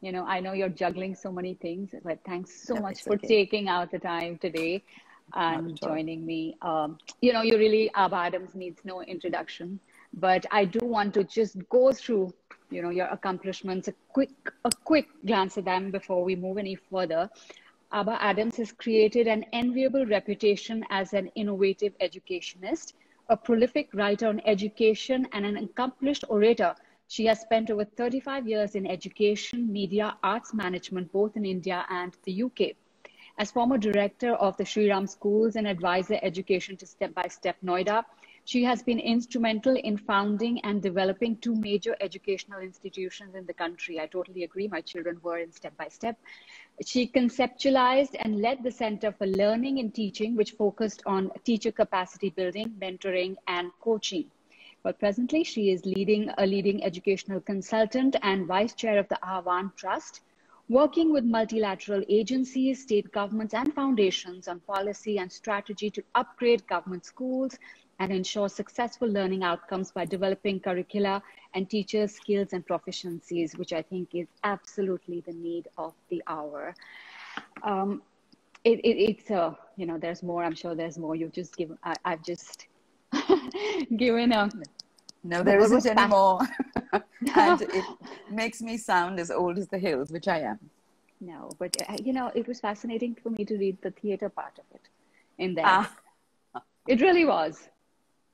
You know, I know you're juggling so many things, but thanks so No, much for okay. taking out the time today and joining me. Um, you know, you really, Abha Adams needs no introduction, but I do want to just go through, you know, your accomplishments, a quick, a quick glance at them before we move any further. Abha Adams has created an enviable reputation as an innovative educationist, a prolific writer on education, and an accomplished orator. She has spent over 35 years in education, media, arts management, both in India and the UK. As former director of the Sri Ram Schools and advisor education to Step by Step Noida, she has been instrumental in founding and developing two major educational institutions in the country. I totally agree. My children were in Step by Step. She conceptualized and led the Center for Learning and Teaching, which focused on teacher capacity building, mentoring, and coaching. But presently, she is leading a leading educational consultant and vice chair of the Ahvan Trust, working with multilateral agencies, state governments, and foundations on policy and strategy to upgrade government schools and ensure successful learning outcomes by developing curricula and teachers' skills and proficiencies, which I think is absolutely the need of the hour. Um, it, it, it's a, you know, there's more. I'm sure there's more. You've just given, I, I've just given up. No, there isn't anymore. and it makes me sound as old as the hills, which I am. no, but uh, you know, it was fascinating for me to read the theater part of it in there. Ah, It really was.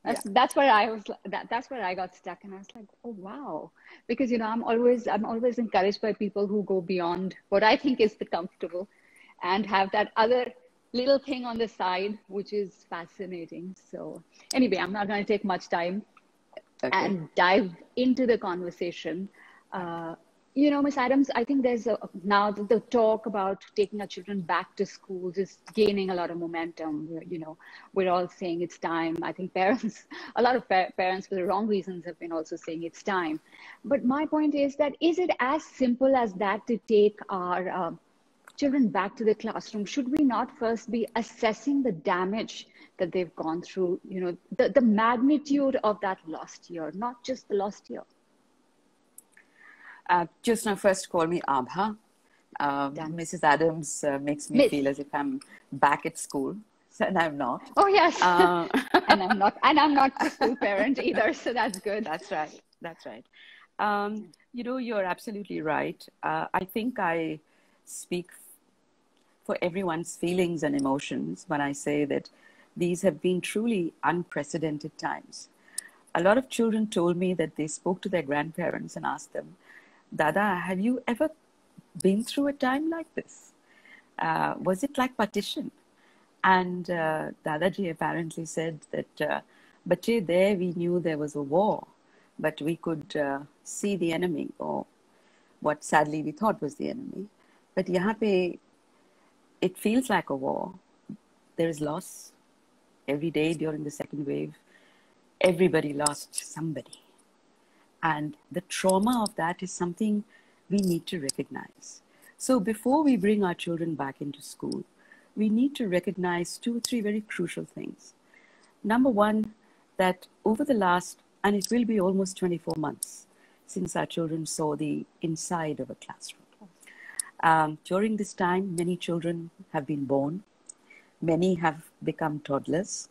That's that's where I was. That that's where I got stuck, and I was like, oh wow, because you know I'm always I'm always encouraged by people who go beyond what I think is the comfortable, and have that other little thing on the side, which is fascinating. So anyway, I'm not going to take much time okay. and dive into the conversation. Uh, you know, Miss Adams, I think there's a, now the, the talk about taking our children back to schools is gaining a lot of momentum. We're, you know, we're all saying it's time. I think parents, a lot of pa- parents for the wrong reasons have been also saying it's time. But my point is that is it as simple as that to take our um, children back to the classroom? Should we not first be assessing the damage that they've gone through? You know, the, the magnitude of that lost year, not just the lost year. Uh, just now, first call me Abha. Um, Done. Mrs. Adams uh, makes me Miss. feel as if I'm back at school, and I'm not. Oh yes, Uh, and I'm not, and I'm not the school parent either, so that's good. That's right. That's right. Um, you know, you're absolutely right. Uh, I think I speak for everyone's feelings and emotions when I say that these have been truly unprecedented times. A lot of children told me that they spoke to their grandparents and asked them, Dada, have you ever been through a time like this? Uh, was it like partition? And uh, Dadaji apparently said that, uh, Bache, there we knew there was a war, but we could uh, see the enemy, or what sadly we thought was the enemy. But yahan pe, it feels like a war. There is loss every day during the second wave. Everybody lost somebody. And the trauma of that is something we need to recognize. So before we bring our children back into school, we need to recognize two or three very crucial things. Number one, that over the last, and it will be almost 24 months since our children saw the inside of a classroom. Um, during this time, many children have been born, many have become toddlers,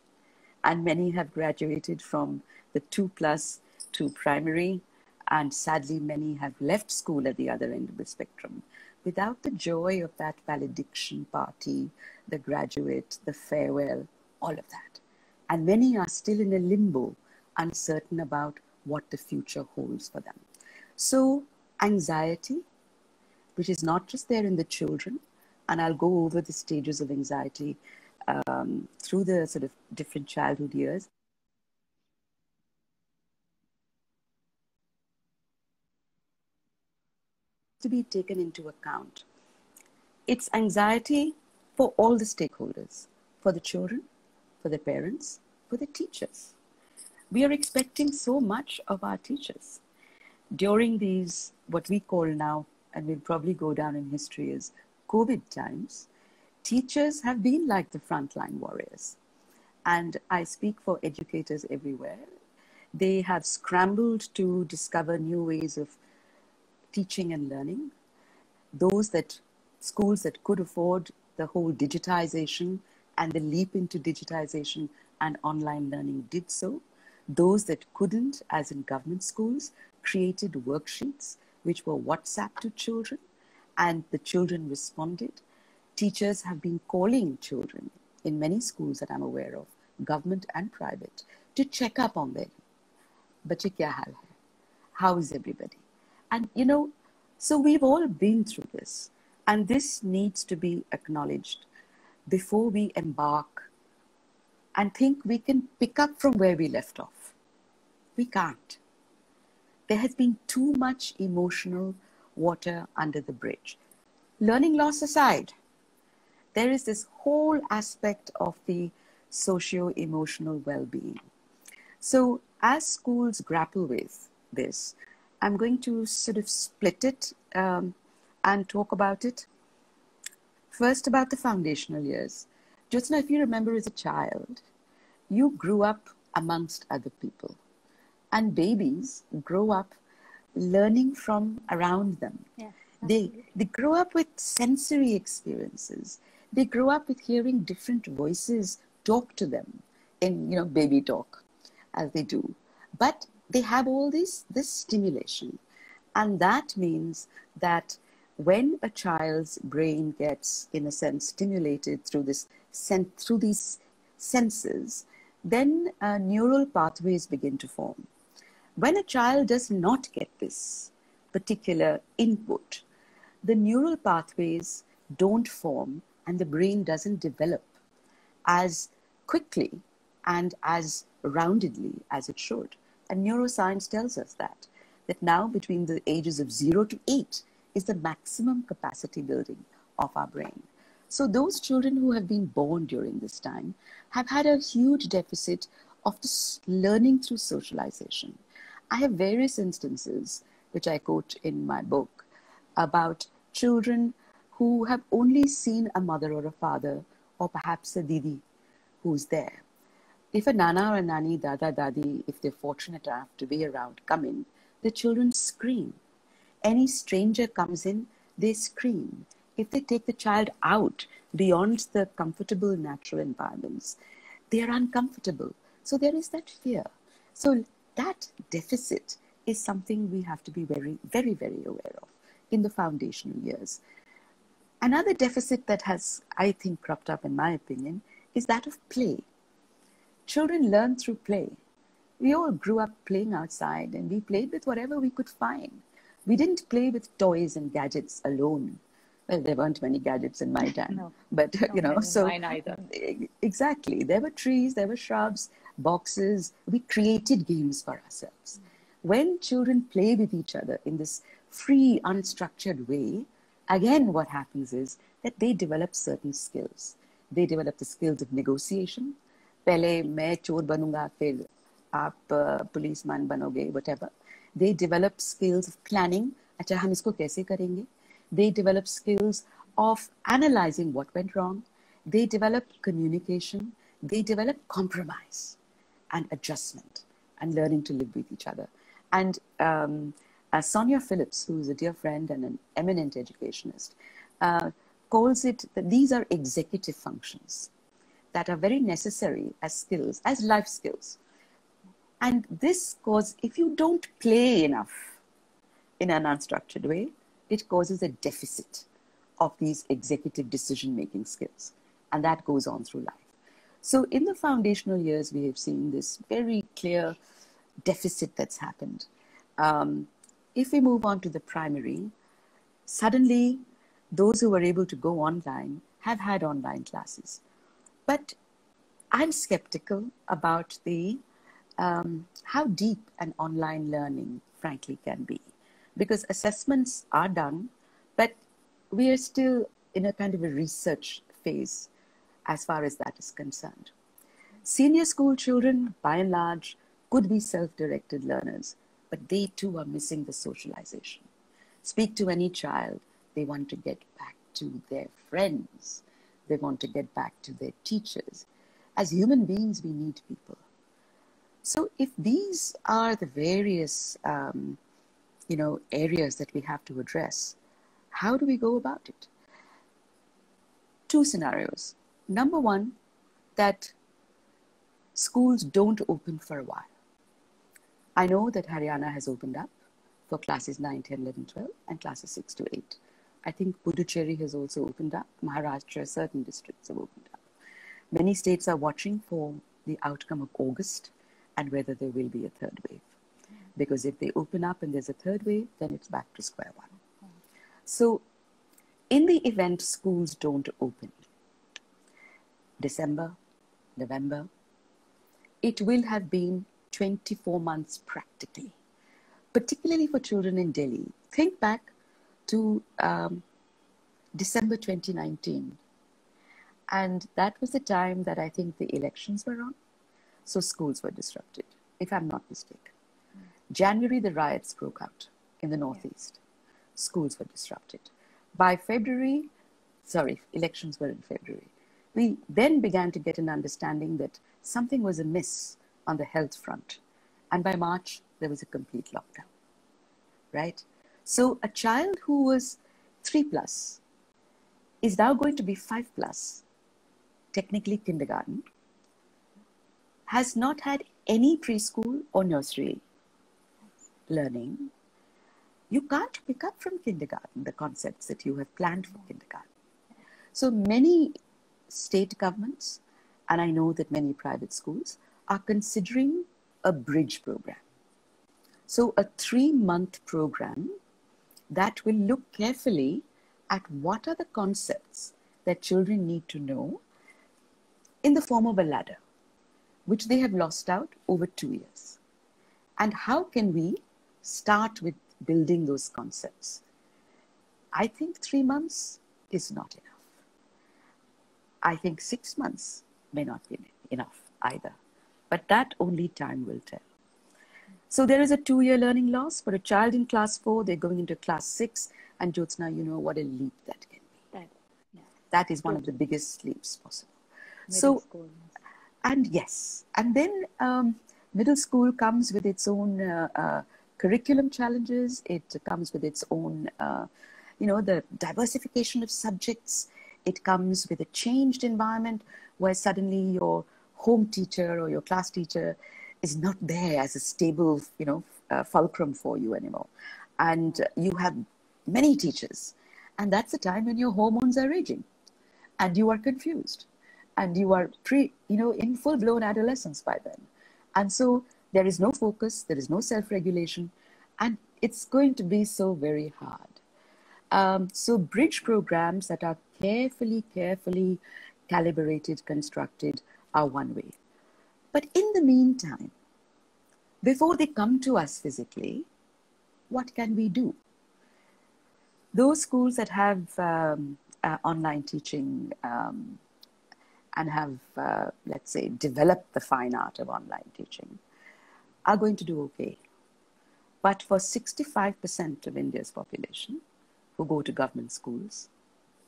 and many have graduated from the two plus to primary, and sadly, many have left school at the other end of the spectrum without the joy of that valediction party, the graduate, the farewell, all of that. And many are still in a limbo, uncertain about what the future holds for them. So, anxiety, which is not just there in the children, and I'll go over the stages of anxiety um, through the sort of different childhood years. To be taken into account. It's anxiety for all the stakeholders, for the children, for the parents, for the teachers. We are expecting so much of our teachers. During these, what we call now, and will probably go down in history as COVID times, teachers have been like the frontline warriors. And I speak for educators everywhere. They have scrambled to discover new ways of teaching and learning. those that schools that could afford the whole digitization and the leap into digitization and online learning did so. Those that couldn't, as in government schools, created worksheets which were WhatsApp to children, and the children responded. Teachers have been calling children in many schools that I'm aware of, government and private, to check up on them. How is everybody? And you know, so we've all been through this, and this needs to be acknowledged before we embark and think we can pick up from where we left off. We can't. There has been too much emotional water under the bridge. Learning loss aside, there is this whole aspect of the socio emotional well being. So, as schools grapple with this, I'm going to sort of split it um, and talk about it. First, about the foundational years. Jyotsna, if you remember as a child, you grew up amongst other people. And babies grow up learning from around them. Yes, they, they grow up with sensory experiences. They grow up with hearing different voices talk to them in, you know, baby talk, as they do. But they have all this, this stimulation. And that means that when a child's brain gets, in a sense, stimulated through this through these senses, then uh, neural pathways begin to form. When a child does not get this particular input, the neural pathways don't form and the brain doesn't develop as quickly and as roundedly as it should. And neuroscience tells us that, that now between the ages of zero to eight is the maximum capacity building of our brain. So those children who have been born during this time have had a huge deficit of learning through socialization. I have various instances, which I quote in my book, about children who have only seen a mother or a father, or perhaps a didi who's there. If a nana or a nani, dada, dadi, if they're fortunate enough to be around, come in, the children scream. Any stranger comes in, they scream. If they take the child out beyond the comfortable natural environments, they are uncomfortable. So there is that fear. So that deficit is something we have to be very, very, very aware of in the foundational years. Another deficit that has, I think, cropped up, in my opinion, is that of play. Children learn through play. We all grew up playing outside and we played with whatever we could find. We didn't play with toys and gadgets alone. Well, there weren't many gadgets in my time, No. but uh, you know, so mine either. Exactly. There were trees, there were shrubs, boxes. We created games for ourselves. When children play with each other in this free, unstructured way, again, what happens is that they develop certain skills. They develop the skills of negotiation. पहले मैं चोर बनूंगा फिर आप policeman बनोगे whatever. They develop skills of planning. अच्छा हम इसको कैसे करेंगे? They develop skills of analyzing what went wrong. They develop communication. They develop compromise and adjustment and learning to live with each other. And um, uh, Sonia Phillips, who is a dear friend and an eminent educationist, uh, calls it that these are executive functions that are very necessary as skills, as life skills. And this cause, if you don't play enough in an unstructured way, it causes a deficit of these executive decision making skills. And that goes on through life. So, in the foundational years, we have seen this very clear deficit that's happened. Um, if we move on to the primary, suddenly those who were able to go online have had online classes. But I'm skeptical about the um, how deep an online learning, frankly, can be, because assessments are done, but we are still in a kind of a research phase as far as that is concerned. Senior school children, by and large, could be self directed learners, but they too are missing the socialization. Speak to any child, they want to get back to their friends, they want to get back to their teachers. As human beings, we need people. So, if these are the various, um, you know, areas that we have to address, How do we go about it? Two scenarios. Number one, that schools don't open for a while. I know that Haryana has opened up for classes 9, 10, 11, 12, and classes 6 to 8. I think Puducherry has also opened up. Maharashtra, certain districts have opened up. Many states are watching for the outcome of August and whether there will be a third wave. Because if they open up and there's a third wave, then it's back to square one. So, in the event schools don't open, December, November, it will have been 24 months practically, particularly for children in Delhi. Think back to um, December 2019. And that was the time that I think the elections were on. So schools were disrupted, if I'm not mistaken. January, the riots broke out in the Northeast. Schools were disrupted. By February, sorry, elections were in February. We then began to get an understanding that something was amiss on the health front. And by March, there was a complete lockdown. Right? So a child who was three plus is now going to be five plus, technically kindergarten, has not had any preschool or nursery learning. You can't pick up from kindergarten the concepts that you have planned for kindergarten. So many state governments, and I know that many private schools, are considering a bridge program. So, a three month program that will look carefully at what are the concepts that children need to know in the form of a ladder, which they have lost out over two years. And how can we start with building those concepts? I think three months is not enough. I think six months may not be enough either. But that only time will tell. So there is a two year learning loss for a child in class four, they're going into class six, and Jyotsna, you know what a leap that can be. That, yeah. that is one of the biggest leaps possible. Middle so, school. and yes, and then um, middle school comes with its own uh, uh, curriculum challenges, it comes with its own, uh, you know, the diversification of subjects, it comes with a changed environment where suddenly your home teacher or your class teacher is not there as a stable, you know, uh, fulcrum for you anymore. And you have many teachers. And that's the time when your hormones are raging and you are confused and you are pre, you know, in full blown adolescence by then. And so there is no focus, there is no self regulation, and it's going to be so very hard. Um, so, bridge programs that are carefully, carefully calibrated, constructed, are one way. But in the meantime, before they come to us physically, what can we do? Those schools that have um, uh, online teaching um, and have, uh, let's say, developed the fine art of online teaching are going to do okay. But for 65% of India's population who go to government schools,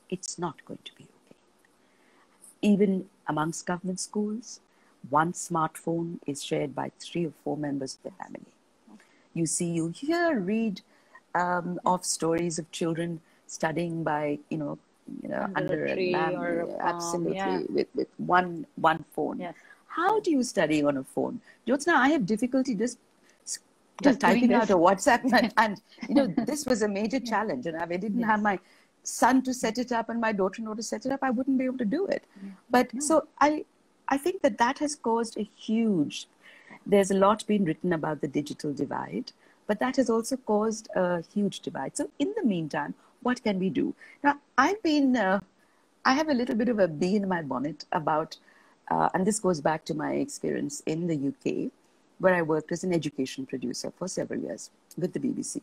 it's not going to be okay even amongst government schools, one smartphone is shared by three or four members of the family. You see, you hear, read um, of stories of children studying by, you know, you know, under, under a, lamp, a absolutely, yeah. with, with one one phone. Yes. How do you study on a phone? Jyotsna, I have difficulty just just typing out a WhatsApp and, and, you know this was a major challenge and I didn't yes. have my son to set it up and my daughter-in-law to set it up, I wouldn't be able to do it. Yeah. But yeah. so I, I think that that has caused a huge. There's a lot been written about the digital divide, but that has also caused a huge divide. So in the meantime, what can we do? Now I've been, uh, I have a little bit of a bee in my bonnet about, uh, and this goes back to my experience in the UK, where I worked as an education producer for several years with the BBC.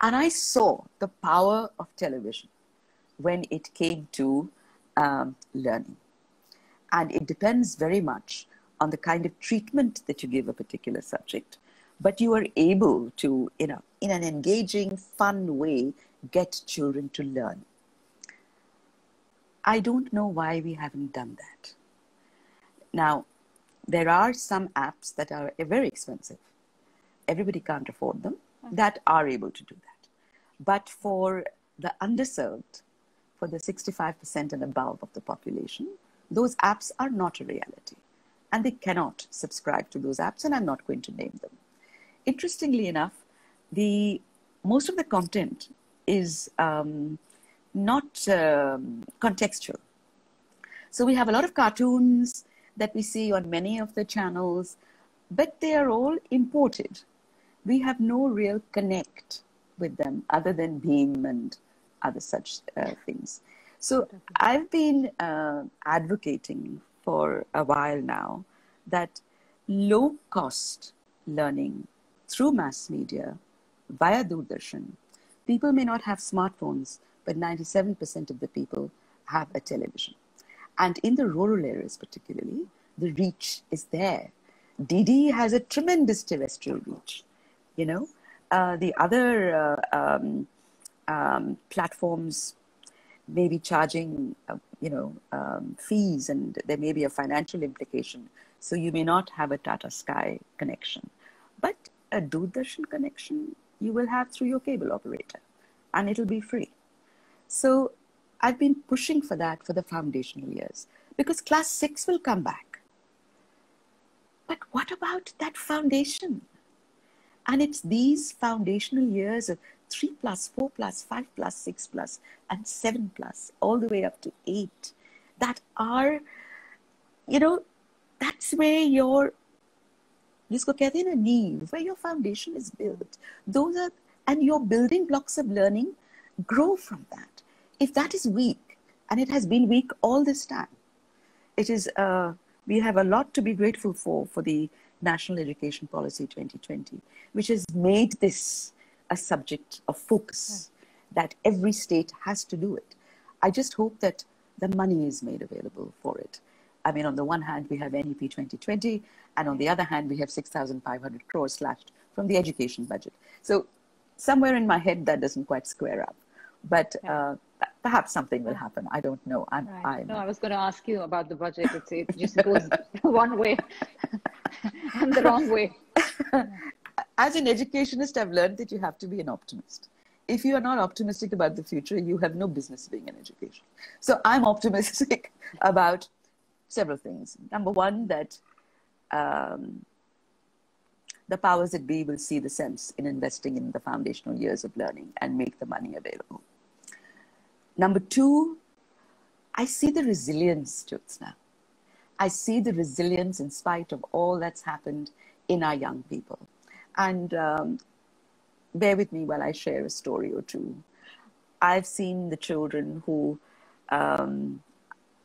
And I saw the power of television when it came to um, learning. And it depends very much on the kind of treatment that you give a particular subject. But you are able to, you know, in an engaging, fun way, get children to learn. I don't know why we haven't done that. Now, there are some apps that are very expensive. Everybody can't afford them, that are able to do that. But for the underserved, for the 65% and above of the population, those apps are not a reality. And they cannot subscribe to those apps, and I'm not going to name them. Interestingly enough, the most of the content is um, not um, contextual. So we have a lot of cartoons that we see on many of the channels, but they are all imported. We have no real connect with them other than Bheem and other such uh, things. So I've been uh, advocating for a while now that low cost learning through mass media via Doordarshan, people may not have smartphones, but 97% of the people have a television. And in the rural areas, particularly, the reach is there. DD has a tremendous terrestrial reach. You know, uh, the other uh, um, um, platforms may be charging, uh, you know, um, fees, and there may be a financial implication. So you may not have a Tata Sky connection, but a Doordarshan connection you will have through your cable operator, and it'll be free. So I've been pushing for that for the foundational years because class six will come back. But what about that foundation? And it's these foundational years of three plus, four plus, five plus, six plus, and seven plus, all the way up to eight, that are, you know, that's where your जिसको कहते हैं ना नींव where your foundation is built those are and your building blocks of learning grow from that if that is weak and it has been weak all this time it is uh, we have a lot to be grateful for for the national education policy 2020 which has made this a subject of focus that every state has to do it. I just hope that the money is made available for it. I mean on the one hand we have nep 2020 and on the other hand we have 6500 crores slashed from the education budget. So somewhere in my head that doesn't quite square up. But uh, perhaps something will happen. I don't know. I'm, right. I'm, no, I was going to ask you about the budget. It's, it just goes one way and the wrong way. As an educationist, I've learned that you have to be an optimist. If you are not optimistic about the future, you have no business being in education. So I'm optimistic about several things. Number one, that um, the powers that be will see the sense in investing in the foundational years of learning and make the money available. Number two, I see the resilience, Jyotsna. I see the resilience in spite of all that's happened in our young people. And um, bear with me while I share a story or two. I've seen the children who, um,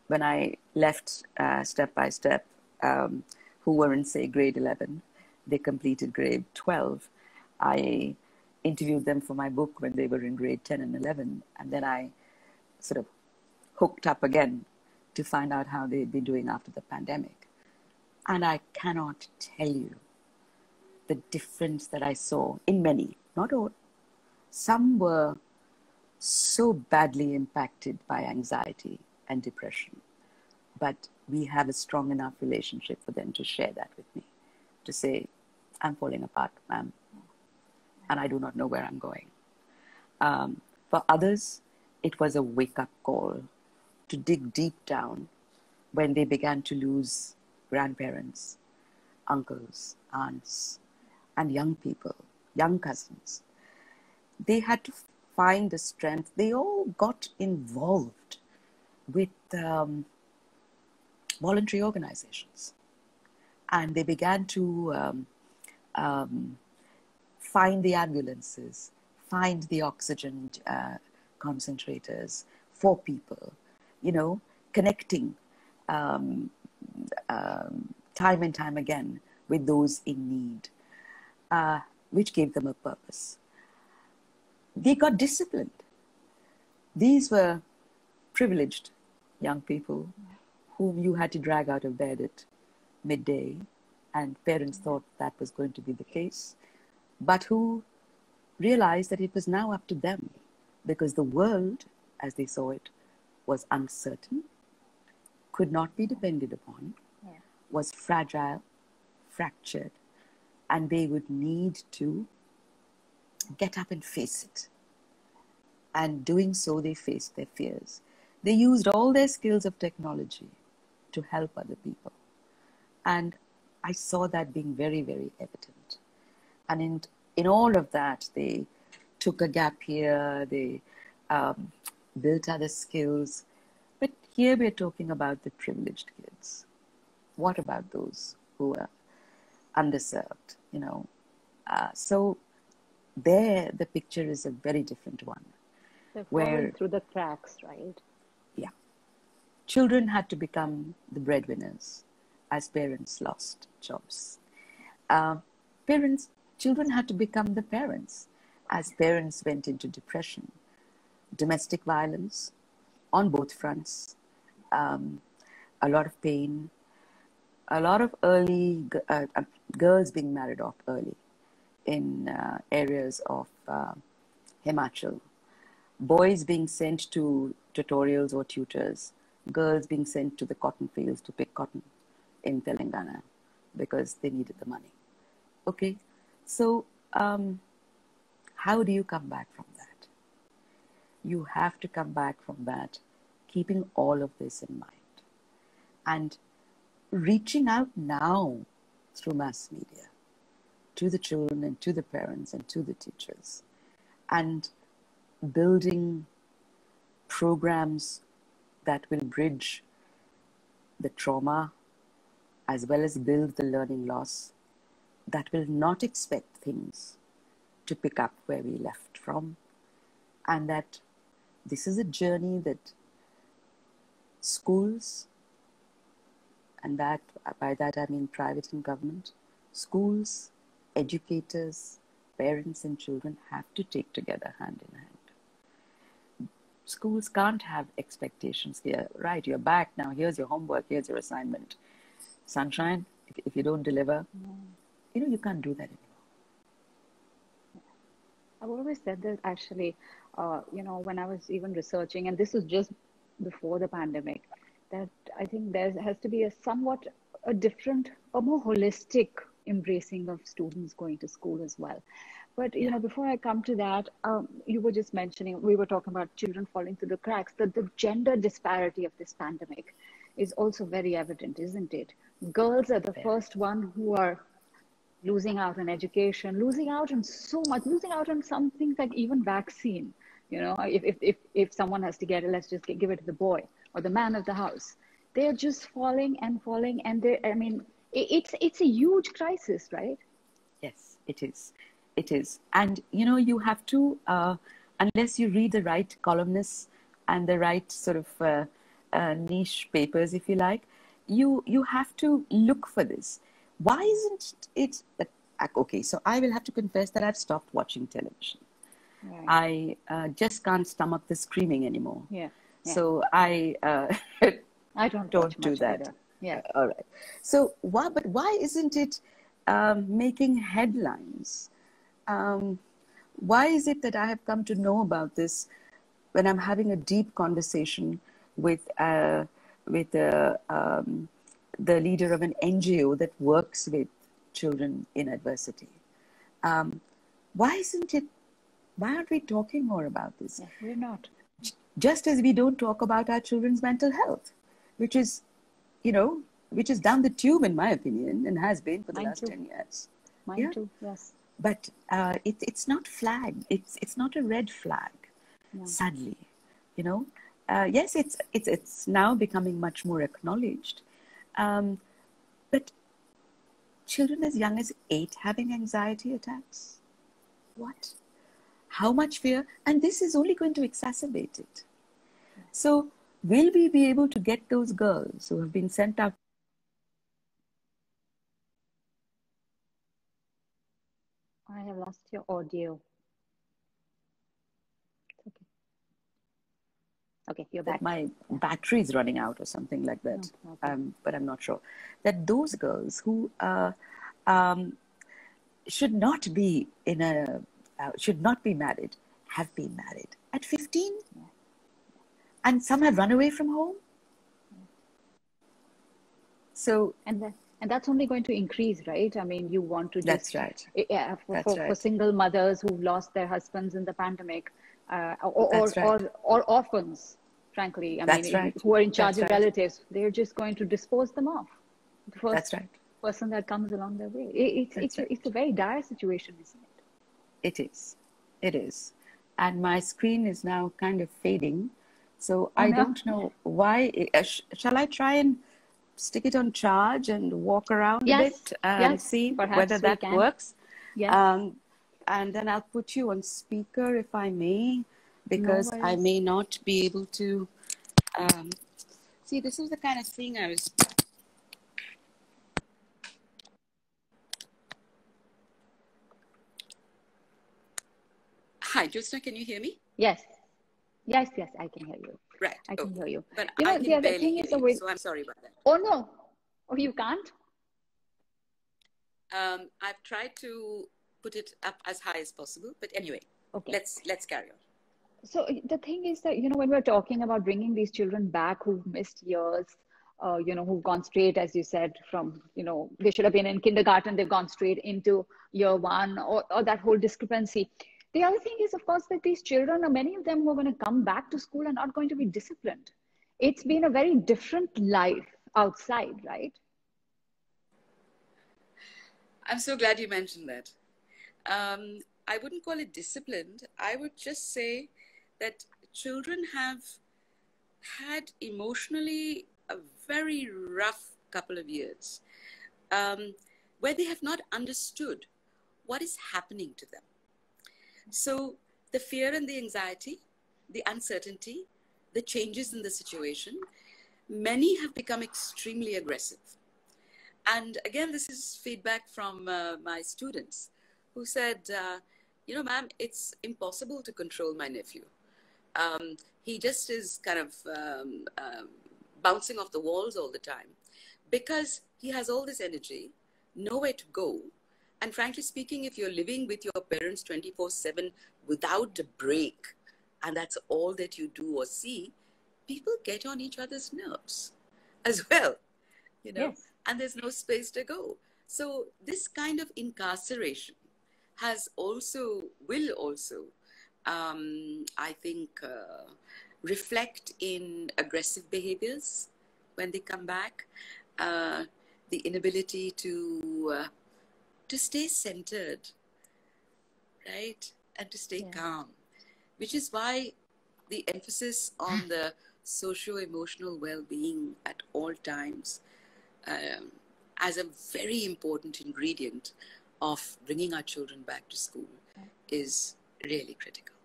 when I left uh, step by step, um, who were in, say, grade 11, they completed grade 12. I interviewed them for my book when they were in grade 10 and 11. And then I sort of hooked up again to find out how they'd be doing after the pandemic. And I cannot tell you the difference that I saw in many, not all. Some were so badly impacted by anxiety and depression, but we have a strong enough relationship for them to share that with me, to say, I'm falling apart, ma'am, and I do not know where I'm going. Um, for others, it was a wake up call to dig deep down when they began to lose grandparents, uncles, aunts, and young people, young cousins. They had to find the strength. They all got involved with um, voluntary organizations. And they began to um, um, find the ambulances, find the oxygen uh, concentrators for people, you know, connecting um, um, time and time again with those in need, uh, which gave them a purpose. They got disciplined. These were privileged young people whom you had to drag out of bed at midday, and parents thought that was going to be the case, but who realized that it was now up to them because the world, as they saw it, was uncertain, could not be depended upon, yeah. was fragile, fractured, and they would need to get up and face it. And doing so, they faced their fears. They used all their skills of technology to help other people. And I saw that being very, very evident. And in, in all of that, they took a gap year, they um, built other skills. But here we're talking about the privileged kids. What about those who are underserved, you know? Uh, so there, the picture is a very different one. They're where through the cracks, right? Yeah. Children had to become the breadwinners as parents lost jobs. Uh, parents, children had to become the parents as parents went into depression, domestic violence on both fronts, um, a lot of pain, a lot of early uh, uh, girls being married off early in uh, areas of uh, Himachal, boys being sent to tutorials or tutors, girls being sent to the cotton fields to pick cotton in Telangana because they needed the money. Okay, so um, how do you come back from that? You have to come back from that, keeping all of this in mind. And reaching out now through mass media to the children and to the parents and to the teachers and building programs that will bridge the trauma as well as build the learning loss that will not expect things to pick up where we left from and that this is a journey that schools and that by that I mean private and government, schools, educators, parents and children have to take together hand in hand. Schools can't have expectations here, right? You're back now, here's your homework, here's your assignment. Sunshine, if, if you don't deliver, mm. you know, you can't do that anymore. I've always said that actually, uh, you know, when I was even researching, and this was just before the pandemic, that I think there has to be a somewhat a different, a more holistic embracing of students going to school as well. But you know, before I come to that, um, you were just mentioning we were talking about children falling through the cracks. That the gender disparity of this pandemic is also very evident, isn't it? Girls are the first one who are losing out on education, losing out on so much, losing out on some things like even vaccine. You know, if if if, if someone has to get it, let's just give it to the boy or the man of the house. They're just falling and falling and they i mean it's it's a huge crisis right? Yes it is. It is. And you know you have to uh, unless you read the right columnists and the right sort of uh, uh, niche papers if you like you you have to look for this why isn't it uh, okay so i will have to confess that i've stopped watching television right. i uh, just can't stomach the screaming anymore yeah so I uh, I don't don't do that. Either. Yeah. Uh, all right. So why? But why isn't it um, making headlines? Um, why is it that I have come to know about this when I'm having a deep conversation with uh, with uh, um, the leader of an NGO that works with children in adversity? Um, why isn't it? Why aren't we talking more about this? Yeah, we're not just as we don't talk about our children's mental health, which is, you know, which is down the tube, in my opinion, and has been for the Mine last too. 10 years. Mine yeah? too, yes. But uh, it, it's not flag. It's, it's not a red flag, no. sadly. You know, uh, yes, it's, it's, it's now becoming much more acknowledged. Um, but children as young as eight having anxiety attacks? What? How much fear? And this is only going to exacerbate it. So, will we be able to get those girls who have been sent out? I have lost your audio. Okay. Okay, you're back. My battery is running out or something like that. Oh, okay. um, but I'm not sure. That those girls who uh, um, should not be in a uh, should not be married have been married at 15 yeah and some have run away from home. So and that, and that's only going to increase, right? I mean, you want to just, that's right. Yeah, for, for, right. for single mothers who've lost their husbands in the pandemic, uh, or, or, right. or, or orphans, frankly. I That's mean, right. who are in charge That's of right. relatives. They're just going to dispose them off. The first That's right. person that comes along their way. It, it's, a, it's a very dire situation, isn't it? It is. It is. And my screen is now kind of fading. So Oh, I no. don't know why. Uh, sh- shall I try and stick it on charge and walk around Yes, a bit and yes, see perhaps whether that can. works? Yes. Um, and then I'll put you on speaker if I may, because I may not be able to. Um, see, this is the kind of thing I was. Hi, Jyotsna, can you hear me? yes. Yes, yes, I can hear you. Right. I can okay. hear you. But You know, I can the other thing is way- so I'm sorry about that. Oh, no. Oh, you can't? Um, I've tried to put it up as high as possible, but anyway, Okay. let's let's carry on. So the thing is that, you know, when we're talking about bringing these children back who've missed years, uh, you know, who've gone straight, as you said, from, you know, they should have been in kindergarten, they've gone straight into year one, or, or that whole discrepancy. The other thing is, of course, that these children, or many of them who are going to come back to school, are not going to be disciplined. It's been a very different life outside, right? I'm so glad you mentioned that. Um, I wouldn't call it disciplined. I would just say that children have had emotionally a very rough couple of years um, where they have not understood what is happening to them. So the fear and the anxiety, the uncertainty, the changes in the situation, many have become extremely aggressive. And again, this is feedback from uh, my students who said, uh, you know, ma'am, it's impossible to control my nephew. Um, he just is kind of um, um, bouncing off the walls all the time because he has all this energy, nowhere to go. And frankly speaking, if you're living with your parents 24 7 without a break, and that's all that you do or see, people get on each other's nerves as well, you know, Yes. and there's no space to go. So, this kind of incarceration has also, will also, um, I think, uh, reflect in aggressive behaviors when they come back, uh, the inability to uh, to stay centered, right, and to stay Yeah. calm, which is why the emphasis on the socio-emotional well-being at all times um, as a very important ingredient of bringing our children back to school is really critical.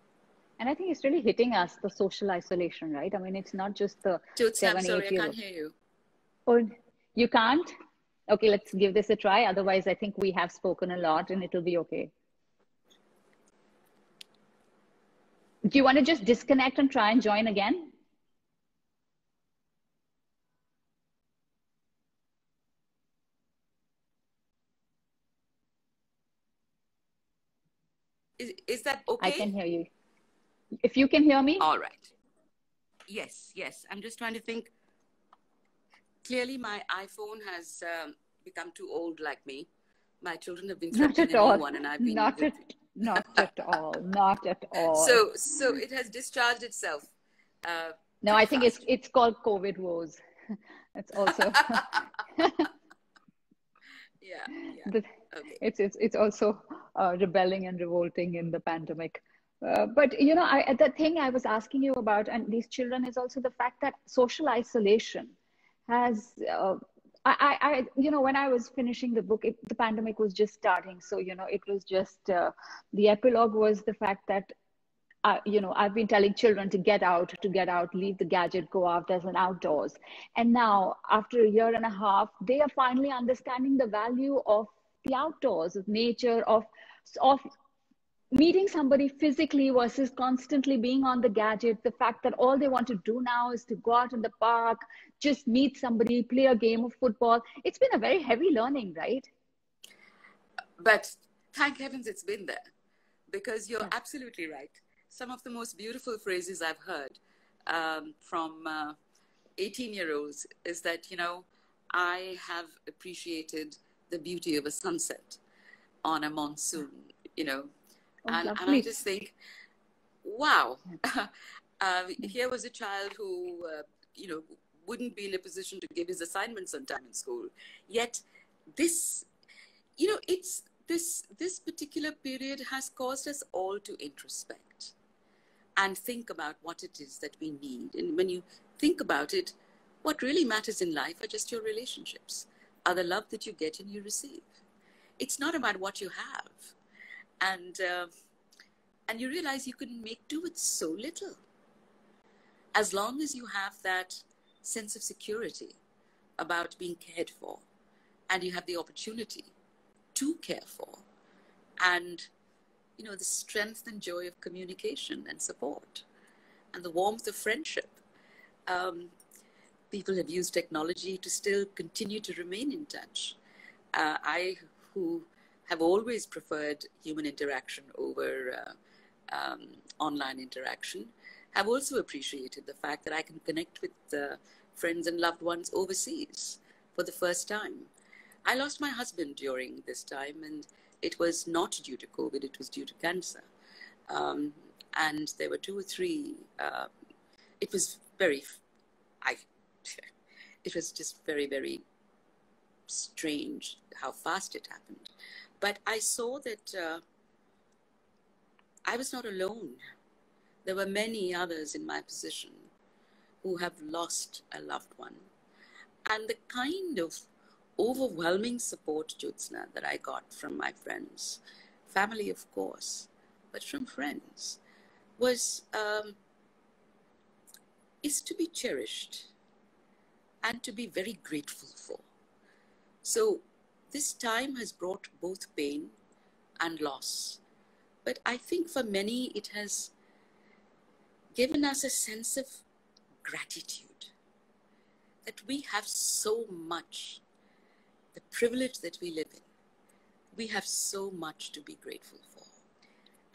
And I think it's really hitting us, the social isolation, right? I mean, it's not just the Jyotsna, I'm sorry, eight I can't hear you. Oh, you can't? Okay, let's give this a try. Otherwise, I think we have spoken a lot and it'll be okay. Do you want to just disconnect and try and join again? Is, is that okay? I can hear you. If you can hear me, All right. Yes, yes. I'm just trying to think. Clearly, my iPhone has um, become too old like me. My children have been not at all. one, and I've been Not at, not at all. Not at all. So, so it has discharged itself. Uh, no, I think it's fast. it's called COVID woes. That's also yeah, yeah. Okay. it's it's it's also uh, rebelling and revolting in the pandemic. Uh, but you know, I, the thing I was asking you about, and these children, is also the fact that social isolation has. Uh, I, I, I, you know, when I was finishing the book, it, the pandemic was just starting. So you know, it was just uh, the epilogue was the fact that. Uh, you know, I've been telling children to get out, to get out, leave the gadget, go out as an outdoors. And now, after a year and a half, they are finally understanding the value of the outdoors, of nature, of of meeting somebody physically versus constantly being on the gadget. The fact that all they want to do now is to go out in the park, just meet somebody, play a game of football. It's been a very heavy learning, right? But thank heavens it's been there because you're Yeah. absolutely right. Some of the most beautiful phrases I've heard um, from 18 year olds is that, you know, I have appreciated the beauty of a sunset on a monsoon, you know. Oh, and, and I just think wow, uh, here was a child who, uh, you know, wouldn't be in a position to give his assignments on time in school. Yet, this, you know, it's this this particular period has caused us all to introspect and think about what it is that we need. And when you think about it, what really matters in life are just your relationships, are the love that you get and you receive. It's not about what you have, and uh, and you realize you can make do with so little. As long as you have that sense of security about being cared for, and you have the opportunity to care for, and you know the strength and joy of communication and support, and the warmth of friendship. Um, people have used technology to still continue to remain in touch. Uh, I, who have always preferred human interaction over uh, um, online interaction, have also appreciated the fact that I can connect with uh, friends and loved ones overseas for the first time. I lost my husband during this time, and it was not due to COVID, it was due to cancer. Um, and there were two or three, uh, it was very, I, it was just very, very strange how fast it happened. But I saw that uh, I was not alone. There were many others in my position who have lost a loved one. And the kind of overwhelming support, Jyotsna, that I got from my friends, family, of course, but from friends, was um, is to be cherished and to be very grateful for. So this time has brought both pain and loss. But I think for many, it has given us a sense of gratitude that we have so much, the privilege that we live in. We have so much to be grateful for.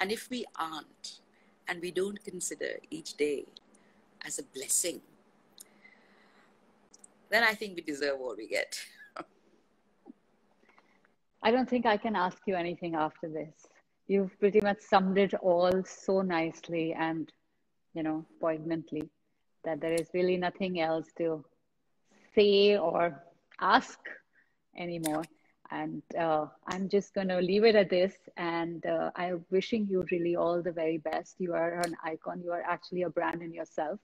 And if we aren't, and we don't consider each day as a blessing, then I think we deserve what we get. I don't think I can ask you anything after this. You've pretty much summed it all so nicely and, you know, poignantly that there is really nothing else to say or ask anymore. And uh, I'm just going to leave it at this. And uh, I'm wishing you really all the very best. You are an icon. You are actually a brand in yourself,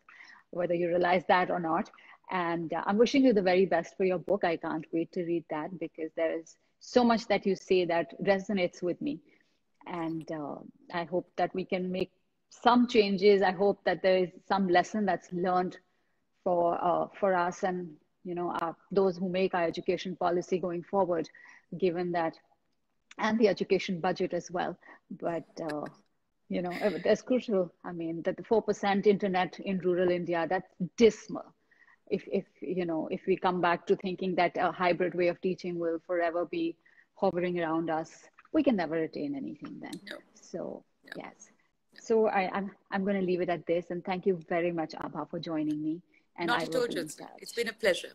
whether you realize that or not. And uh, I'm wishing you the very best for your book. I can't wait to read that because there is so much that you say that resonates with me. And uh, I hope that we can make some changes. I hope that there is some lesson that's learned for uh, for us and you know uh, those who make our education policy going forward, given that, and the education budget as well. But uh, you know that's crucial. I mean that the four percent internet in rural India that's dismal if if you know if we come back to thinking that a hybrid way of teaching will forever be hovering around us we can never attain anything then no. so no. yes so I, am I'm, I'm going to leave it at this and thank you very much abha for joining me and Not I at all, It's been a pleasure.